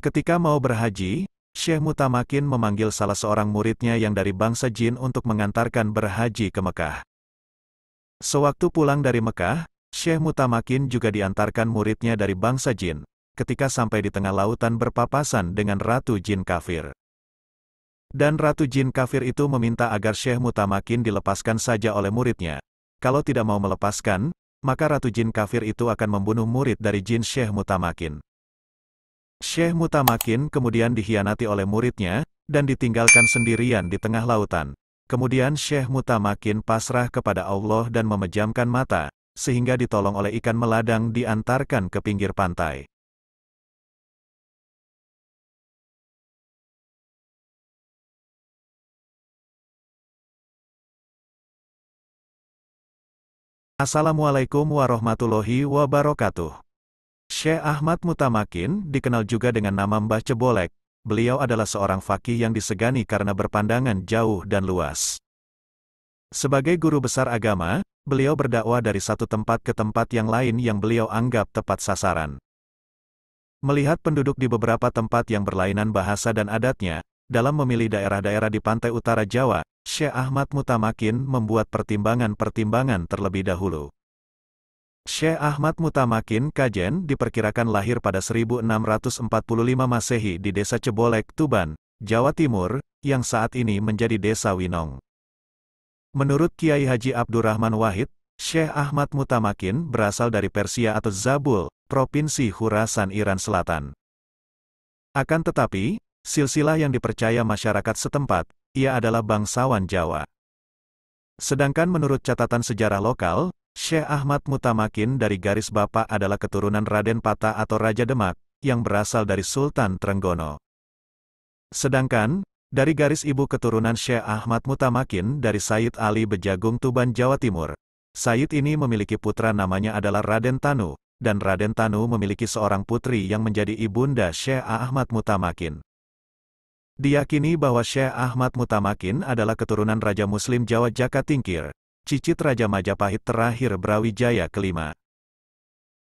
Ketika mau berhaji, Syekh Mutamakin memanggil salah seorang muridnya yang dari bangsa jin untuk mengantarkan berhaji ke Mekah. Sewaktu pulang dari Mekah, Syekh Mutamakin juga diantarkan muridnya dari bangsa jin, ketika sampai di tengah lautan berpapasan dengan Ratu Jin Kafir. Dan Ratu Jin Kafir itu meminta agar Syekh Mutamakin dilepaskan saja oleh muridnya. Kalau tidak mau melepaskan, maka Ratu Jin Kafir itu akan membunuh murid dari Jin Syekh Mutamakin. Syekh Mutamakin kemudian dikhianati oleh muridnya, dan ditinggalkan sendirian di tengah lautan. Kemudian Syekh Mutamakin pasrah kepada Allah dan memejamkan mata, sehingga ditolong oleh ikan meladang diantarkan ke pinggir pantai. Assalamualaikum warahmatullahi wabarakatuh. Syekh Ahmad Mutamakin, dikenal juga dengan nama Mbah Cebolek, beliau adalah seorang fakih yang disegani karena berpandangan jauh dan luas. Sebagai guru besar agama, beliau berdakwah dari satu tempat ke tempat yang lain yang beliau anggap tepat sasaran. Melihat penduduk di beberapa tempat yang berlainan bahasa dan adatnya, dalam memilih daerah-daerah di pantai utara Jawa, Syekh Ahmad Mutamakin membuat pertimbangan-pertimbangan terlebih dahulu. Syekh Ahmad Mutamakin Kajen diperkirakan lahir pada 1645 Masehi di Desa Cebolek, Tuban, Jawa Timur, yang saat ini menjadi Desa Winong. Menurut Kiai Haji Abdurrahman Wahid, Syekh Ahmad Mutamakin berasal dari Persia atau Zabul, Provinsi Khurasan Iran Selatan. Akan tetapi, silsilah yang dipercaya masyarakat setempat, ia adalah bangsawan Jawa. Sedangkan menurut catatan sejarah lokal, Syekh Ahmad Mutamakin dari garis bapak adalah keturunan Raden Pata atau Raja Demak, yang berasal dari Sultan Trenggono. Sedangkan, dari garis ibu keturunan Syekh Ahmad Mutamakin dari Said Ali Bejagung Tuban Jawa Timur. Said ini memiliki putra namanya adalah Raden Tanu, dan Raden Tanu memiliki seorang putri yang menjadi ibunda Syekh Ahmad Mutamakin. Diyakini bahwa Syekh Ahmad Mutamakin adalah keturunan Raja Muslim Jawa Jaka Tingkir, cicit Raja Majapahit terakhir Brawijaya kelima.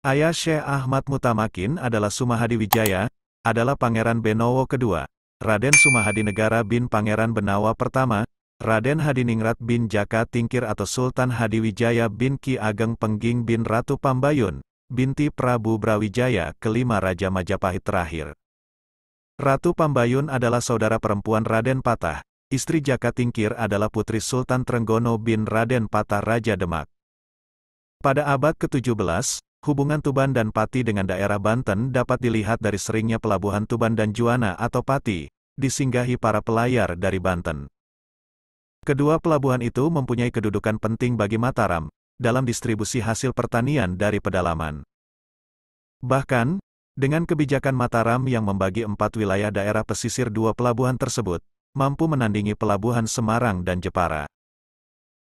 Ayah Syekh Ahmad Mutamakin adalah Sumahadi Wijaya, adalah Pangeran Benowo kedua, Raden Sumahadi Negara bin Pangeran Benawa pertama, Raden Hadiningrat bin Jaka Tingkir atau Sultan Hadiwijaya bin Ki Ageng Pengging bin Ratu Pambayun, binti Prabu Brawijaya kelima Raja Majapahit terakhir. Ratu Pambayun adalah saudara perempuan Raden Patah, Istri Jaka Tingkir adalah putri Sultan Trenggono bin Raden Patah Raja Demak. Pada abad ke-17, hubungan Tuban dan Pati dengan daerah Banten dapat dilihat dari seringnya pelabuhan Tuban dan Juana atau Pati, disinggahi para pelayar dari Banten. Kedua pelabuhan itu mempunyai kedudukan penting bagi Mataram, dalam distribusi hasil pertanian dari pedalaman. Bahkan, dengan kebijakan Mataram yang membagi empat wilayah daerah pesisir dua pelabuhan tersebut, mampu menandingi pelabuhan Semarang dan Jepara.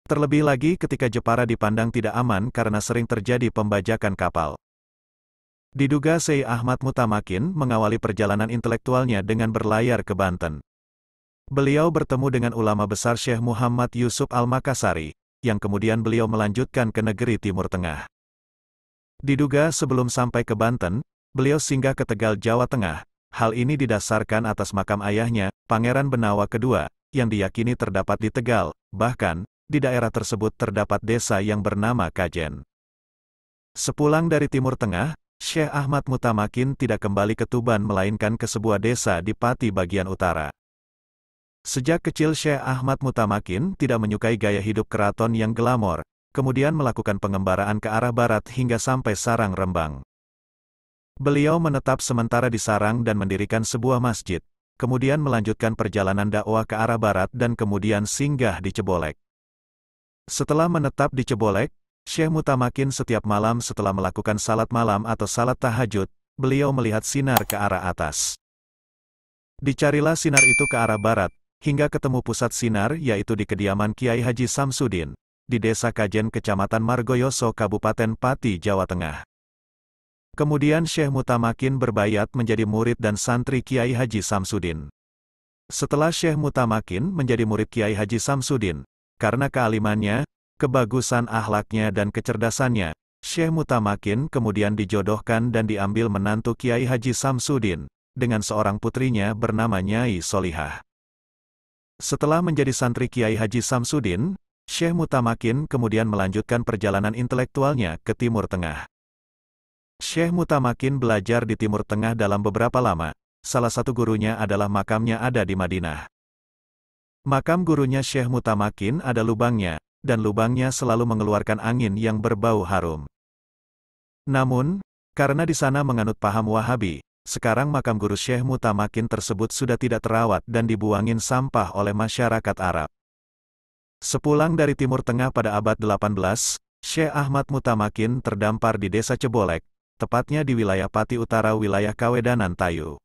Terlebih lagi ketika Jepara dipandang tidak aman karena sering terjadi pembajakan kapal. Diduga Syekh Ahmad Mutamakin mengawali perjalanan intelektualnya dengan berlayar ke Banten. Beliau bertemu dengan ulama besar Syekh Muhammad Yusuf Al-Makassari, yang kemudian beliau melanjutkan ke negeri Timur Tengah. Diduga sebelum sampai ke Banten, beliau singgah ke Tegal, Jawa Tengah, Hal ini didasarkan atas makam ayahnya, Pangeran Benawa II, yang diyakini terdapat di Tegal, bahkan, di daerah tersebut terdapat desa yang bernama Kajen. Sepulang dari Timur Tengah, Syekh Ahmad Mutamakin tidak kembali ke Tuban melainkan ke sebuah desa di Pati bagian utara. Sejak kecil Syekh Ahmad Mutamakin tidak menyukai gaya hidup keraton yang glamor, kemudian melakukan pengembaraan ke arah barat hingga sampai Sarang Rembang. Beliau menetap sementara di Sarang dan mendirikan sebuah masjid, kemudian melanjutkan perjalanan dakwah ke arah barat dan kemudian singgah di Cebolek. Setelah menetap di Cebolek, Syekh Mutamakin setiap malam setelah melakukan salat malam atau salat tahajud, beliau melihat sinar ke arah atas. Dicarilah sinar itu ke arah barat, hingga ketemu pusat sinar yaitu di kediaman Kiai Haji Samsudin, di Desa Kajen Kecamatan Margoyoso Kabupaten Pati, Jawa Tengah. Kemudian Syekh Mutamakin berbayat menjadi murid dan santri Kiai Haji Samsudin. Setelah Syekh Mutamakin menjadi murid Kiai Haji Samsudin, karena kealimannya, kebagusan ahlaknya dan kecerdasannya, Syekh Mutamakin kemudian dijodohkan dan diambil menantu Kiai Haji Samsudin, dengan seorang putrinya bernama Nyai Solihah. Setelah menjadi santri Kiai Haji Samsudin, Syekh Mutamakin kemudian melanjutkan perjalanan intelektualnya ke Timur Tengah. Syekh Mutamakin belajar di Timur Tengah dalam beberapa lama, salah satu gurunya adalah makamnya ada di Madinah. Makam gurunya Syekh Mutamakin ada lubangnya, dan lubangnya selalu mengeluarkan angin yang berbau harum. Namun, karena di sana menganut paham Wahabi, sekarang makam guru Syekh Mutamakin tersebut sudah tidak terawat dan dibuangin sampah oleh masyarakat Arab. Sepulang dari Timur Tengah pada abad 18, Syekh Ahmad Mutamakin terdampar di desa Cebolek, tepatnya di wilayah Pati Utara wilayah Kawedanan Tayu.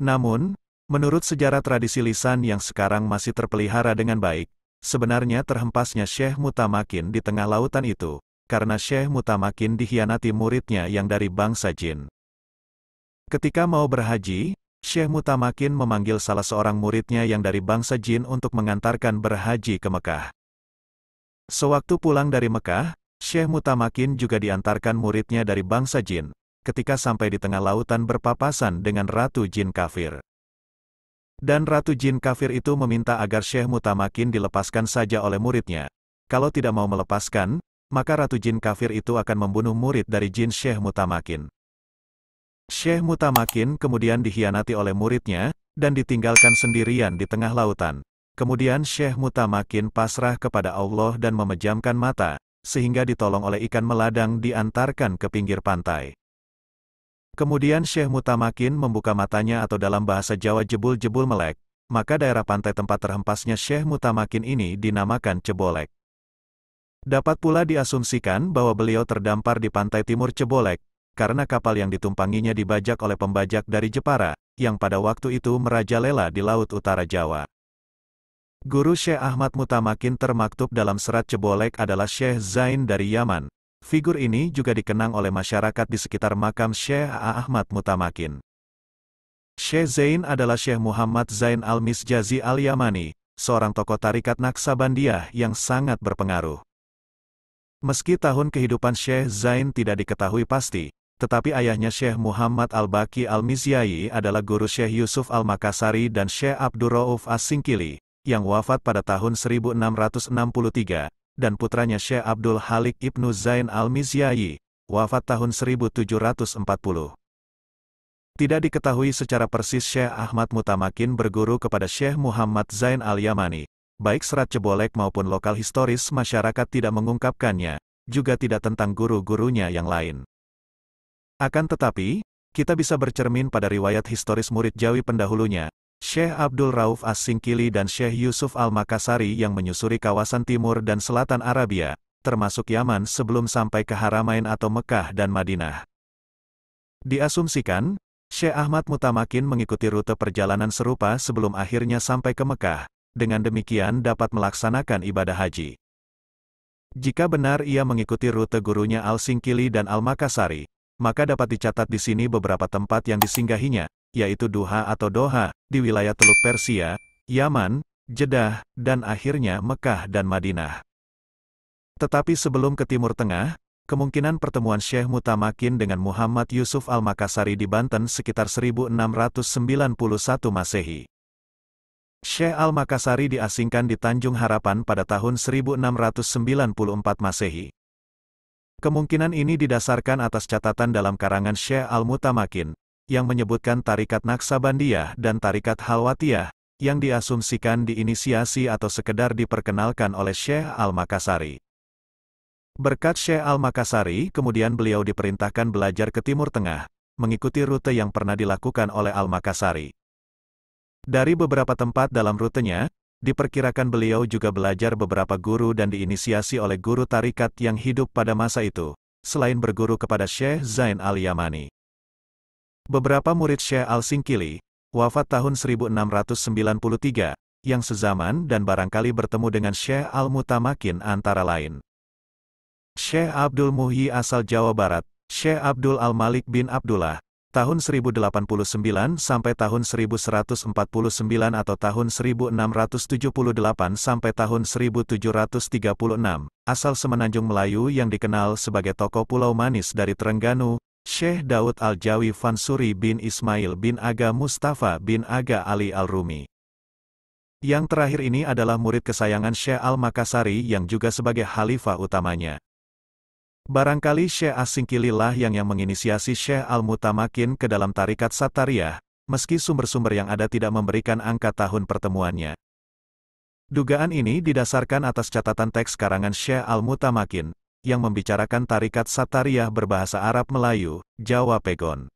Namun, menurut sejarah tradisi lisan yang sekarang masih terpelihara dengan baik, sebenarnya terhempasnya Syekh Mutamakin di tengah lautan itu, karena Syekh Mutamakin dikhianati muridnya yang dari bangsa jin. Ketika mau berhaji, Syekh Mutamakin memanggil salah seorang muridnya yang dari bangsa jin untuk mengantarkan berhaji ke Mekah. Sewaktu pulang dari Mekah, Syekh Mutamakin juga diantarkan muridnya dari bangsa jin, ketika sampai di tengah lautan berpapasan dengan Ratu Jin Kafir. Dan Ratu Jin Kafir itu meminta agar Syekh Mutamakin dilepaskan saja oleh muridnya. Kalau tidak mau melepaskan, maka Ratu Jin Kafir itu akan membunuh murid dari Jin Syekh Mutamakin. Syekh Mutamakin kemudian dikhianati oleh muridnya, dan ditinggalkan sendirian di tengah lautan. Kemudian Syekh Mutamakin pasrah kepada Allah dan memejamkan mata, sehingga ditolong oleh ikan meladang diantarkan ke pinggir pantai. Kemudian Syekh Mutamakin membuka matanya atau dalam bahasa Jawa jebul-jebul melek, maka daerah pantai tempat terhempasnya Syekh Mutamakin ini dinamakan Cebolek. Dapat pula diasumsikan bahwa beliau terdampar di pantai timur Cebolek, karena kapal yang ditumpanginya dibajak oleh pembajak dari Jepara, yang pada waktu itu merajalela di Laut Utara Jawa. Guru Syekh Ahmad Mutamakin termaktub dalam serat Cebolek adalah Syekh Zain dari Yaman. Figur ini juga dikenang oleh masyarakat di sekitar makam Syekh Ahmad Mutamakin. Syekh Zain adalah Syekh Muhammad Zain al-Misjazi al-Yamani, seorang tokoh tarikat Naksabandiyah yang sangat berpengaruh. Meski tahun kehidupan Syekh Zain tidak diketahui pasti, tetapi ayahnya Syekh Muhammad Al-Baki Al-Mizyai adalah guru Syekh Yusuf Al-Makassari dan Syekh Abdurrauf As-Singkili, yang wafat pada tahun 1663, dan putranya Syekh Abdul Halik Ibnu Zain Al-Mizyai, wafat tahun 1740. Tidak diketahui secara persis Syekh Ahmad Mutamakin berguru kepada Syekh Muhammad Zain Al-Yamani. Baik serat cebolek maupun lokal historis masyarakat tidak mengungkapkannya, juga tidak tentang guru-gurunya yang lain. Akan tetapi, kita bisa bercermin pada riwayat historis murid Jawi pendahulunya, Syekh Abdul Rauf As-Singkili dan Syekh Yusuf Al-Makassari yang menyusuri kawasan timur dan selatan Arabia, termasuk Yaman sebelum sampai ke Haramain atau Mekah dan Madinah. Diasumsikan, Syekh Ahmad Mutamakin mengikuti rute perjalanan serupa sebelum akhirnya sampai ke Mekah, dengan demikian dapat melaksanakan ibadah haji. Jika benar ia mengikuti rute gurunya Al-Singkili dan Al-Makassari, maka dapat dicatat di sini beberapa tempat yang disinggahinya, yaitu Duha atau Doha, di wilayah Teluk Persia, Yaman, Jeddah, dan akhirnya Mekah dan Madinah. Tetapi sebelum ke Timur Tengah, kemungkinan pertemuan Syekh Mutamakin dengan Muhammad Yusuf Al-Makassari di Banten sekitar 1691 Masehi. Syekh Al-Makassari diasingkan di Tanjung Harapan pada tahun 1694 Masehi. Kemungkinan ini didasarkan atas catatan dalam karangan Syekh Al-Mutamakin, yang menyebutkan tarikat Naksabandiyah dan tarikat Halwatiyah, yang diasumsikan diinisiasi atau sekedar diperkenalkan oleh Syekh Al-Makassari. Berkat Syekh Al-Makassari, kemudian beliau diperintahkan belajar ke Timur Tengah, mengikuti rute yang pernah dilakukan oleh Al-Makassari. Dari beberapa tempat dalam rutenya, Diperkirakan beliau juga belajar beberapa guru dan diinisiasi oleh guru tarikat yang hidup pada masa itu, selain berguru kepada Syekh Zain al-Yamani. Beberapa murid Syekh al-Singkili, wafat tahun 1693, yang sezaman dan barangkali bertemu dengan Syekh al-Mutamakin antara lain. Syekh Abdul Muhyi asal Jawa Barat, Syekh Abdul Al-Malik bin Abdullah, tahun 1089 sampai tahun 1149 atau tahun 1678 sampai tahun 1736, asal Semenanjung Melayu yang dikenal sebagai tokoh Pulau Manis dari Terengganu, Syekh Daud Al-Jawi Fansuri bin Ismail bin Aga Mustafa bin Aga Ali Al-Rumi. Yang terakhir ini adalah murid kesayangan Syekh Al-Makassari yang juga sebagai khalifah utamanya. Barangkali Syekh Asingkililah yang yang menginisiasi Syekh Al-Mutamakin ke dalam tarikat Satariyah, meski sumber-sumber yang ada tidak memberikan angka tahun pertemuannya. Dugaan ini didasarkan atas catatan teks karangan Syekh Al-Mutamakin, yang membicarakan tarikat Satariyah berbahasa Arab Melayu, Jawa Pegon.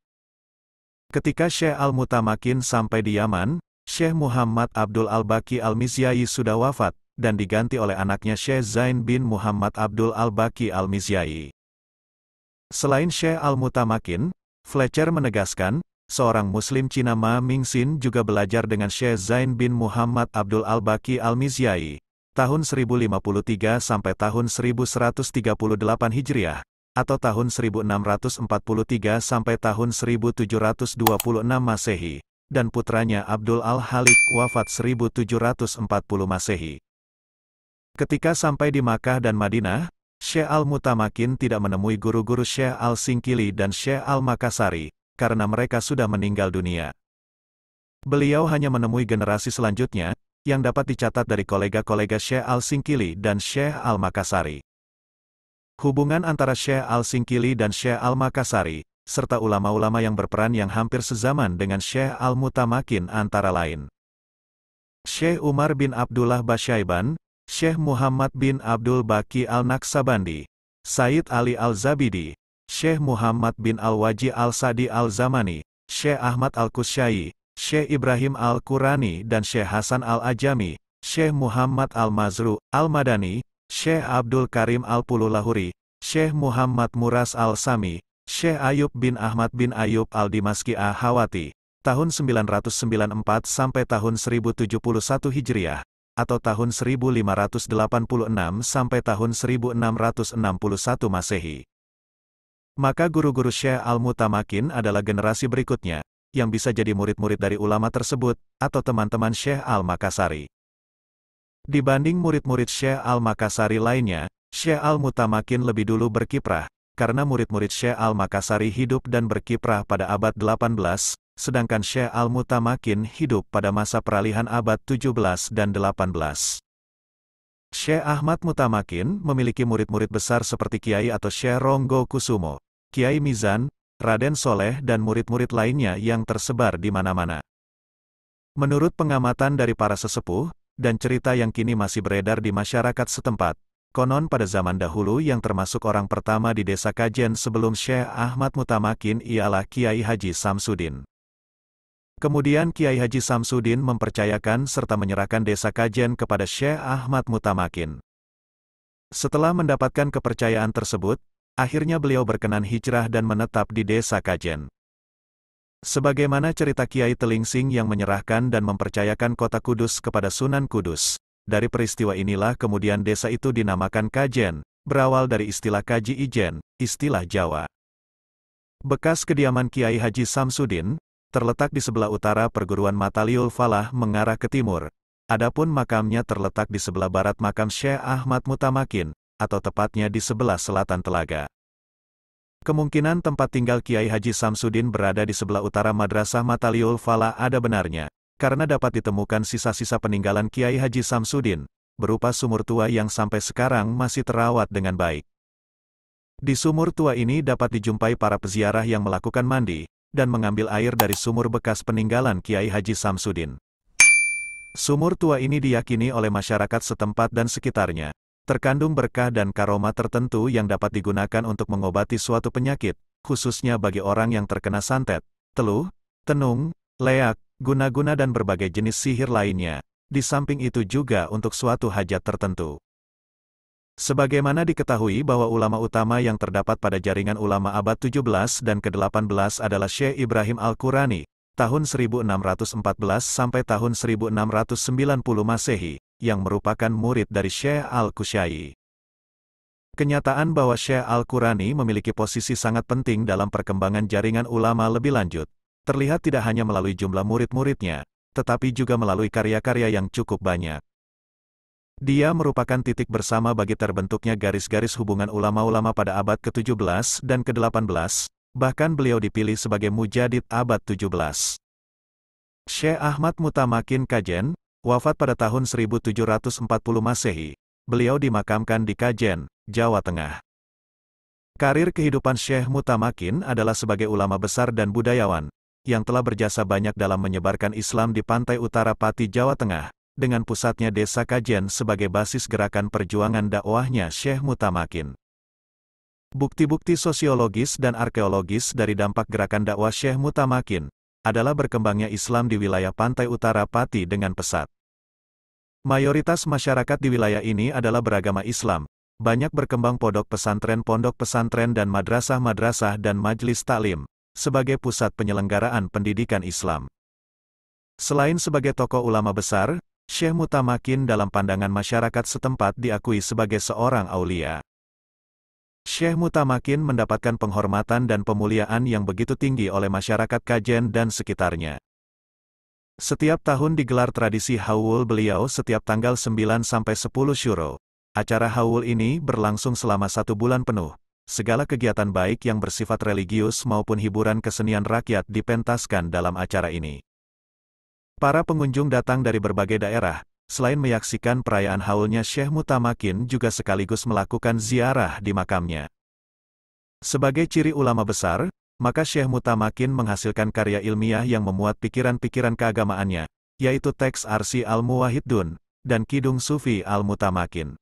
Ketika Syekh Al-Mutamakin sampai di Yaman, Syekh Muhammad Abdul Al-Baki Al-Mizyai sudah wafat, dan diganti oleh anaknya Syekh Zain bin Muhammad Abdul Al-Baki Al-Mizyai. Selain Syekh Al-Mutamakin, Fletcher menegaskan, seorang Muslim Cina Ma Mingxin juga belajar dengan Syekh Zain bin Muhammad Abdul Al-Baki Al-Mizyai, tahun 1053 sampai tahun 1138 Hijriah, atau tahun 1643 sampai tahun 1726 Masehi, dan putranya Abdul Al-Halik wafat 1740 Masehi. Ketika sampai di Makkah dan Madinah, Syekh Al-Mutamakin tidak menemui guru-guru Syekh Al-Singkili dan Syekh Al-Makassari, karena mereka sudah meninggal dunia. Beliau hanya menemui generasi selanjutnya, yang dapat dicatat dari kolega-kolega Syekh Al-Singkili dan Syekh Al-Makassari. Hubungan antara Syekh Al-Singkili dan Syekh Al-Makassari, serta ulama-ulama yang berperan yang hampir sezaman dengan Syekh Al-Mutamakin antara lain. Syekh Umar bin Abdullah Basyaiban, Syekh Muhammad bin Abdul Baki Al-Naksabandi, Said Ali Al-Zabidi, Syekh Muhammad bin Al-Waji Al-Sadi Al-Zamani, Syekh Ahmad Al-Kusyai, Syekh Ibrahim Al-Qurani dan Syekh Hasan Al-Ajami, Syekh Muhammad Al-Mazru, Al-Madani, Syekh Abdul Karim Al-Pululahuri, Syekh Muhammad Muras Al-Sami, Syekh Ayub bin Ahmad bin Ayub Al-Dimaski Ahawati, tahun 994 sampai tahun 1071 Hijriah, atau tahun 1586 sampai tahun 1661 Masehi. Maka guru-guru Syekh Al-Mutamakin adalah generasi berikutnya, yang bisa jadi murid-murid dari ulama tersebut, atau teman-teman Syekh Al-Makassari. Dibanding murid-murid Syekh Al-Makassari lainnya, Syekh Al-Mutamakin lebih dulu berkiprah, karena murid-murid Syekh Al-Makassari hidup dan berkiprah pada abad 18, sedangkan Syekh Al-Mutamakin hidup pada masa peralihan abad 17 dan 18. Syekh Ahmad Mutamakin memiliki murid-murid besar seperti Kiai atau Syekh Ronggo Kusumo, Kiai Mizan, Raden Soleh dan murid-murid lainnya yang tersebar di mana-mana. Menurut pengamatan dari para sesepuh, dan cerita yang kini masih beredar di masyarakat setempat, konon pada zaman dahulu yang termasuk orang pertama di desa Kajen sebelum Syekh Ahmad Mutamakin ialah Kiai Haji Samsudin. Kemudian Kiai Haji Samsudin mempercayakan serta menyerahkan desa Kajen kepada Syekh Ahmad Mutamakin. Setelah mendapatkan kepercayaan tersebut, Akhirnya beliau berkenan hijrah dan menetap di desa Kajen. Sebagaimana cerita Kiai Telingsing yang menyerahkan dan mempercayakan kota Kudus kepada Sunan Kudus. Dari peristiwa inilah kemudian desa itu dinamakan Kajen, berawal dari istilah Kaji Ijen, istilah Jawa. Bekas kediaman Kiai Haji Samsudin, terletak di sebelah utara perguruan Mataliul Falah mengarah ke timur. Adapun makamnya terletak di sebelah barat makam Syekh Ahmad Mutamakin, atau tepatnya di sebelah selatan telaga. Kemungkinan tempat tinggal Kiai Haji Samsudin berada di sebelah utara Madrasah Mataliul Fala ada benarnya, karena dapat ditemukan sisa-sisa peninggalan Kiai Haji Samsudin, berupa sumur tua yang sampai sekarang masih terawat dengan baik. Di sumur tua ini dapat dijumpai para peziarah yang melakukan mandi, dan mengambil air dari sumur bekas peninggalan Kiai Haji Samsudin. Sumur tua ini diyakini oleh masyarakat setempat dan sekitarnya, terkandung berkah dan karoma tertentu yang dapat digunakan untuk mengobati suatu penyakit, khususnya bagi orang yang terkena santet, teluh, tenung, leak, guna-guna dan berbagai jenis sihir lainnya, di samping itu juga untuk suatu hajat tertentu. Sebagaimana diketahui bahwa ulama utama yang terdapat pada jaringan ulama abad 17 dan ke-18 adalah Syekh Ibrahim Al-Qurani, tahun 1614 sampai tahun 1690 Masehi, yang merupakan murid dari Syekh Al-Kusyai. Kenyataan bahwa Syekh Al-Qurani memiliki posisi sangat penting dalam perkembangan jaringan ulama lebih lanjut, terlihat tidak hanya melalui jumlah murid-muridnya, tetapi juga melalui karya-karya yang cukup banyak. Dia merupakan titik bersama bagi terbentuknya garis-garis hubungan ulama-ulama pada abad ke-17 dan ke-18, bahkan beliau dipilih sebagai mujadid abad 17. Syekh Ahmad Mutamakin Kajen, wafat pada tahun 1740 Masehi. Beliau dimakamkan di Kajen, Jawa Tengah. Karir kehidupan Syekh Mutamakin adalah sebagai ulama besar dan budayawan, yang telah berjasa banyak dalam menyebarkan Islam di pantai utara Pati, Jawa Tengah, dengan pusatnya Desa Kajen sebagai basis gerakan perjuangan dakwahnya Syekh Mutamakin. Bukti-bukti sosiologis dan arkeologis dari dampak gerakan dakwah Syekh Mutamakin adalah berkembangnya Islam di wilayah pantai utara Pati dengan pesat. Mayoritas masyarakat di wilayah ini adalah beragama Islam. Banyak berkembang pondok pesantren-pondok pesantren dan madrasah-madrasah dan majlis taklim sebagai pusat penyelenggaraan pendidikan Islam. Selain sebagai tokoh ulama besar, Syekh Mutamakin dalam pandangan masyarakat setempat diakui sebagai seorang aulia. Syekh Mutamakin mendapatkan penghormatan dan pemuliaan yang begitu tinggi oleh masyarakat Kajen dan sekitarnya. Setiap tahun digelar tradisi Hawul beliau setiap tanggal 9 sampai 10 Syuro. Acara Hawul ini berlangsung selama satu bulan penuh. Segala kegiatan baik yang bersifat religius maupun hiburan kesenian rakyat dipentaskan dalam acara ini. Para pengunjung datang dari berbagai daerah, Selain menyaksikan perayaan haulnya Syekh Mutamakin juga sekaligus melakukan ziarah di makamnya. Sebagai ciri ulama besar, maka Syekh Mutamakin menghasilkan karya ilmiah yang memuat pikiran-pikiran keagamaannya, yaitu teks Arsi Al-Muwahidun, dan Kidung Sufi Al-Mutamakin.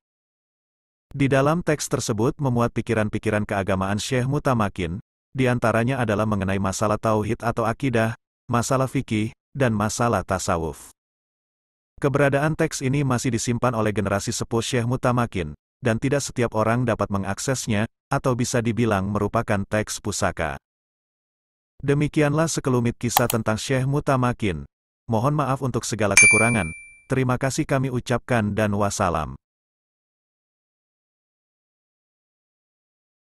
Di dalam teks tersebut memuat pikiran-pikiran keagamaan Syekh Mutamakin, di antaranya adalah mengenai masalah tauhid atau akidah, masalah fikih, dan masalah tasawuf. Keberadaan teks ini masih disimpan oleh generasi sepuh Syekh Mutamakin, dan tidak setiap orang dapat mengaksesnya, atau bisa dibilang merupakan teks pusaka. Demikianlah sekelumit kisah tentang Syekh Mutamakin. Mohon maaf untuk segala kekurangan. Terima kasih kami ucapkan dan wassalam.